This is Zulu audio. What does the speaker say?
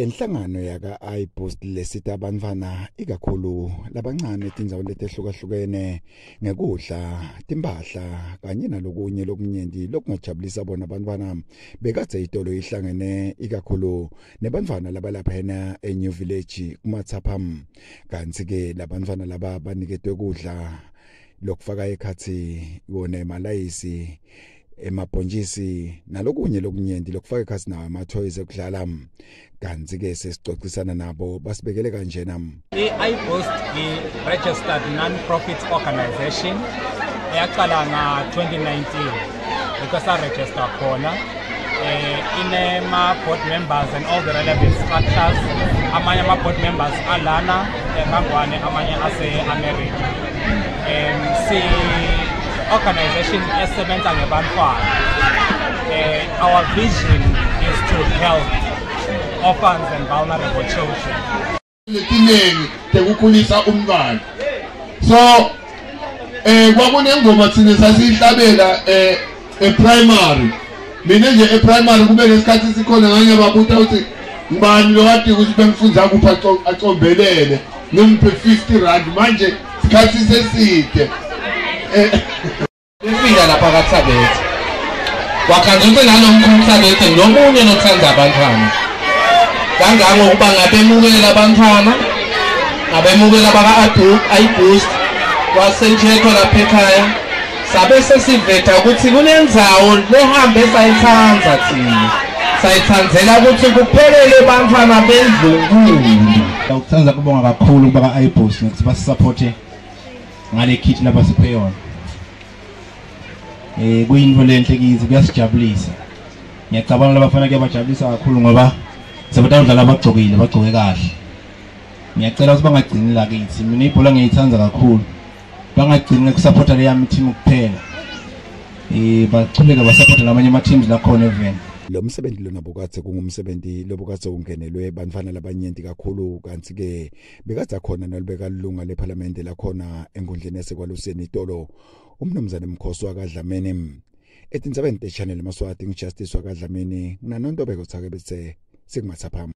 Enhlangano yaka iBoost lesita abantwana ikakhulu labancane etindzaweni letehlukahlukene ngekudla, timpahla kanye nalokunye lokunyenti lokungajabulisa bona abantwana bekadze itolo ihlangene ikakhulu nebantwana labalaphena eNew Village kuMatsapam. Kanti ke labantwana laba baniketwe kudla lokufaka ekhatsi wona emalayisi emabhontshisi nalokunye lokunyenti lokufaka ekhatsi nawo ama-toys ekudlala kanti ke sesicocisana nabo basibekele kanjena. i-iBoost i-registered non-profit organization eyaqala nga-2019 because saregister khona. Eh inema-board members and all the relevant structures. Amanye ama-board members alana engangwane amanye ase-america. Um si organization esebenza ngebantwana eh our vision is to help orphans and vulnerable children. So eh kwakunengoma thina sasiyihlabela eh e-primary. Mina nje e-primary kube babuta ukuthi ngibani lokade ukuthi bengifundza kuphi aco- acombelele ngimpe 50 rand. Manje Befika lapha kaThabethe. Wakhanzisa nalomkhulu Thabethe nomunye nokuthanda abantwana. Kangangokuba ngabemukela abantwana, ngabemukela baka Adu, iBoost, wasencheko lapha ekhaya. Sabe sesiveta ukuthi kunendzawo lehambe sayithanza thina. Sayithanzela ukuthi kuphelele abantwana bendlunkulu. Ngiyakuthanza kubonga kakhulu baka iBoost ngokuthi basisupporte ngale kit labasiphe yona. Eh kuyinto lenhle kizi kuyasijabulisa. Ngiyacabanga labafana kuyabajabulisa kakhulu ngoba sebatawudlala bagcokile bagcoke kahle. Ngiyacela ukuthi bangagcini la kithi. Mina ibhola ngiyithanda kakhulu. Bangagcini ngokusupporta le yami team kuphela. Eh bachubeka basupporta namanye ama teams lakhona even. Lo msebenzi lona bukatse kungumsebenzi lobukatse ungenelwe bantfwana labanyenti kakhulu. Kanti ke bekadza khona nalibeka lilunga lephalamende lakhona enkundleni yasekwaluseni itolo. Umnumzane mkhosi wakadlamini etindzabeni te-channel maswati ngijustice wakadlamini nginanonto bekotsake bese sikumatsaphama